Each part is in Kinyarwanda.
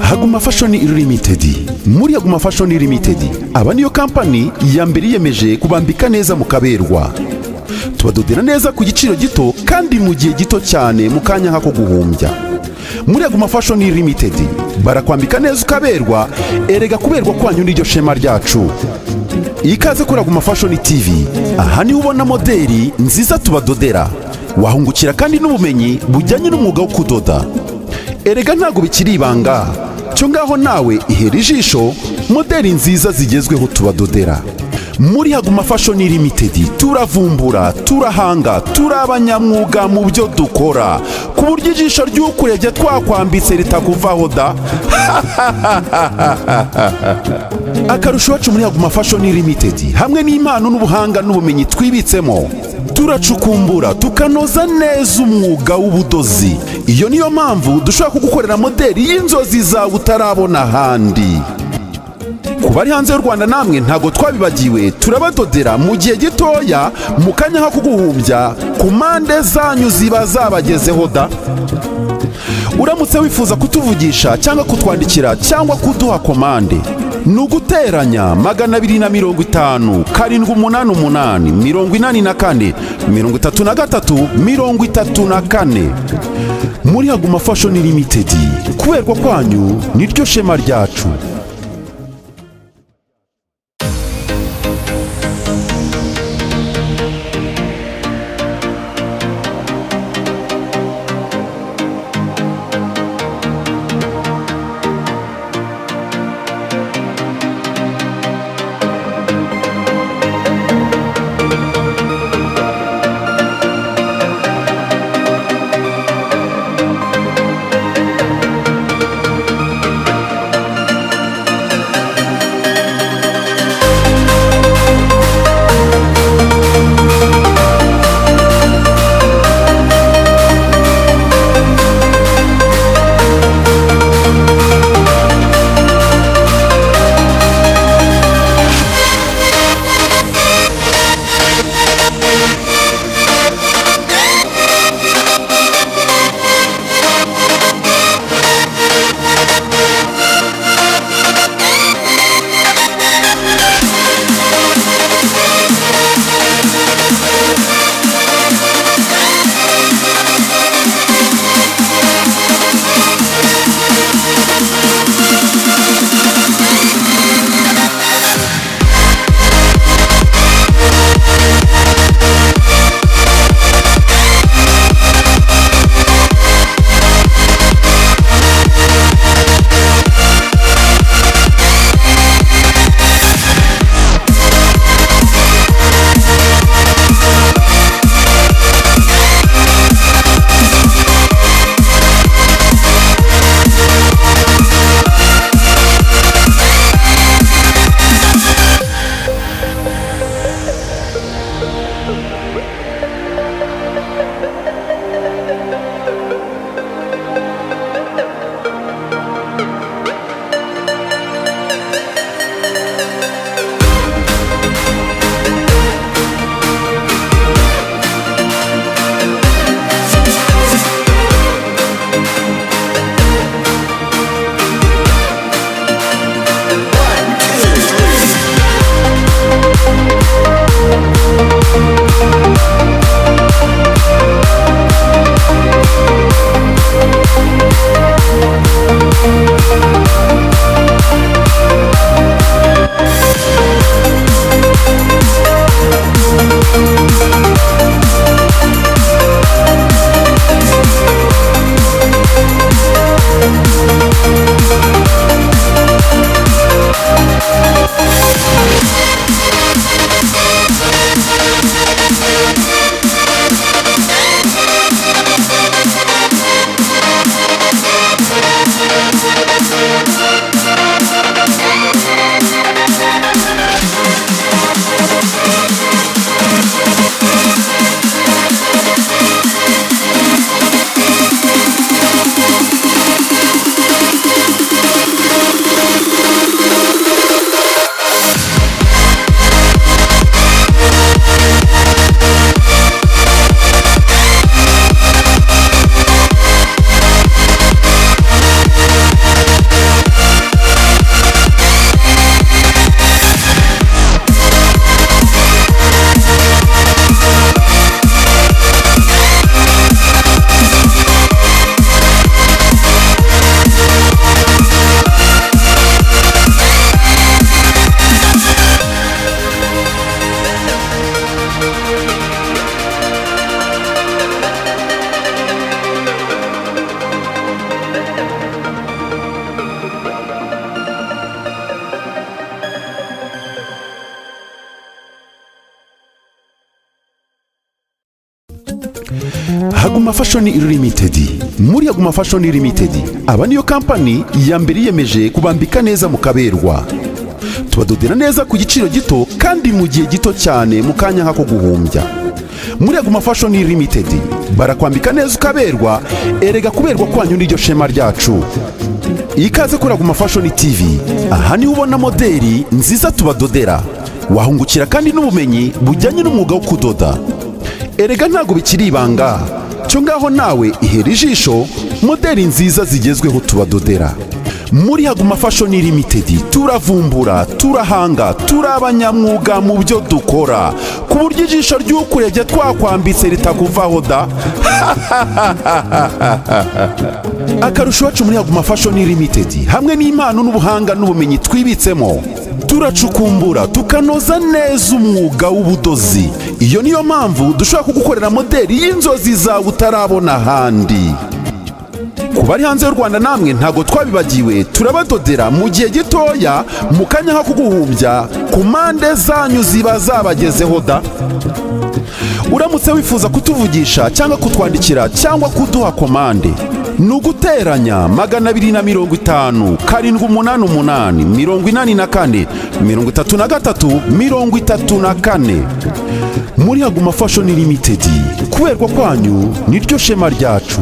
haguma fashoni limitedi muri haguma fashoni limitedi aba niyo kampani ya mbere yiyemeje kubambika neza mu kaberwa. Tubadodera neza ku giciro gito kandi mu gihe gito cyane mu kanya nk'ako guhumbya. Muri haguma fashoni limitedi barakwambika neza ukaberwa erega kuberwa kwanyu n'iryo shema ryacu. Ikaze kuri haguma fashoni tv aha ni ho ubona moderi nziza tubadodera. Wahungukira kandi n'ubumenyi bujyanye n'umwuga wo kudoda. Erega ntabwo bikiri ibanga. Cyo ngaho nawe ihera ijisho moderi nziza zigezweho tubadodera. Muri haguma fashoni limitedi turavumbura turahanga turi abanyamwuga mu byo dukora. Ku buryo ijisho ry'ukurebye twakwambitse ritakuvaho da. Akarusho iwacu muri haguma fashoni limitedi hamwe n'impano n'ubuhanga n'ubumenyi twibitsemo. Turacukumbura tukanoza neza umwuga w'ubudozi. Iyo niyo mpamvu dushobora kugukorera moderi y'inzozi zawe utarabona ahandi. Ku bari hanze y'u rwanda namwe ntabwo twabibagiwe. Turabadodera mu gihe gitoya mu kanya nko kuguhumbya ku mpande zanyu ziba zabagezeho da. Uramutse wifuza kutuvugisha cyangwa kutwandikira cyangwa kuduha komande. Ni uguteranya magana abiri na mirongo itanu karindwi umunani umunani mirongo inani na kane mirongo itatu na gatatu mirongo itatu na kane. Muri haguma fashoni limitedi kuberwa kwanyu niryo shema ryacu. Haguma fashion limited. Muri haguma fashion limited aba niyo kampani ya mbere yiyemeje kubambika neza mu kaberwa. Tubadodera neza ku giciro gito kandi mu gihe gito cyane mu kanya nk'ako guhumbya. Muri haguma fashion limited barakwambika neza ukaberwa erega kuberwa kwanyu n'iryo shema ryacu. Ikaze kuri haguma fashion tv aha ni ho ubona moderi nziza tubadodera wahungukira kandi n'ubumenyi bujyanye n'umwuga wo kudoda. Erega ntabwo bikiri ibanga. Cyo ngaho nawe ihera ijisho moderi nziza zigezweho tubadodera. Muri haguma fashion limited turavumbura turahanga turi abanyamwuga mu byo dukora. Ku buryo ijisho ry'ukurebye twakwambitse ritakuvaho da. Akarusho iwacu muri haguma fashion limited hamwe n'impano n'ubuhanga n'ubumenyi twibitsemo turacukumbura tukanoza neza umwuga w'ubudozi. Iyo niyo mpamvu dushobora kugukorera moderi y'inzozi zawe utarabona ahandi. Ku bari hanze y'u rwanda namwe ntabwo twabibagiwe. Turabadodera mu gihe gitoya mu kanya nko kuguhumbya ku mpande zanyu ziba zabagezeho da? Uramutse wifuza kutuvugisha cyangwa kutwandikira cyangwa kuduha komande. Ni uguteranya magana abiri na mirongo itanu karindwi umunani umunani mirongo inani na kane mirongo itatu na gatatu mirongo itatu na kane. Muri haguma fashion limited. Kuberwa kwanyu niryo shema ryacu.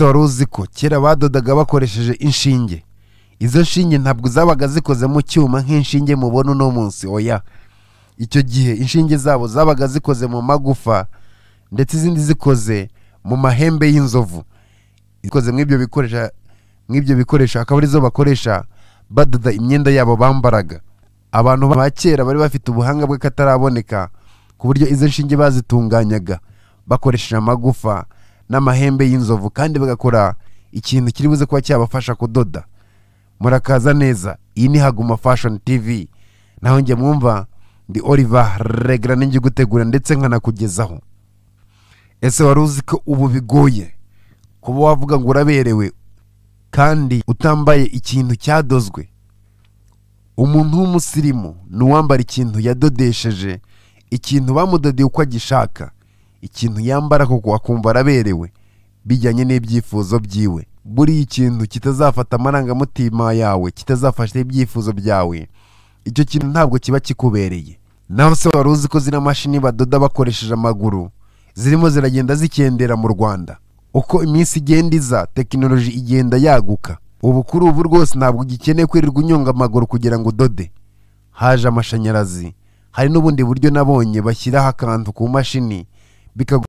Ese wari uzi ko kera badodaga bakoresheje inshinge. Izo nshinge ntabwo zabaga zikoze mu cyuma nk'inshinge mubona uno munsi. Oya. Icyo gihe inshinge zabo zabaga zikoze mu magufa ndetse izindi zikoze mu mahembe y'inzovu. Ikoze mw'ibyo bikoresho mw'ibyo bikoresho akaba ari zo bakoresha badoda imyenda yabo bambaraga. Abantu ba kera bari bafite ubuhanga bw'akataraboneka ku buryo izo nshinge bazitunganyaga bakoresheje amagufa n'amahembe y'inzovu kandi bagakora ikintu kiri buze kuba cyabafasha kudoda. Murakaza neza. Iyi ni haguma fashion tv naho njye mwumva ndi oliver regara ninjye gutegura ndetse nkanakugezaho. Ese wari uzi ko ubu bigoye? Kuba wavuga ngo uraberewe kandi utambaye ikintu cyadozwe. Umuntu w'umusirimu ni uwambara ikintu yadodesheje ikintu bamudodeye uko agishaka. Ikintu yambara koko akumva araberewe bijyanye n'ibyifuzo byiwe. Buriya ikintu kitazafata amarangamutima yawe kitazafasha ibyifuzo byawe. Icyo kintu ntabwo kiba kikubereye. Naho se wari uzi ko zino mashini badoda bakoresheje amaguru? Zirimo ziragenda zikendera mu rwanda. Uko iminsi igenda iza tekinoloji igenda yaguka. Ubu kuri ubu rwose ntabwo ugikeneye kwirirwa unyonga amaguru kugira ngo udode. Haje amashanyarazi. Hari n'ubundi buryo nabonye bashyiraho akantu ku mashini. because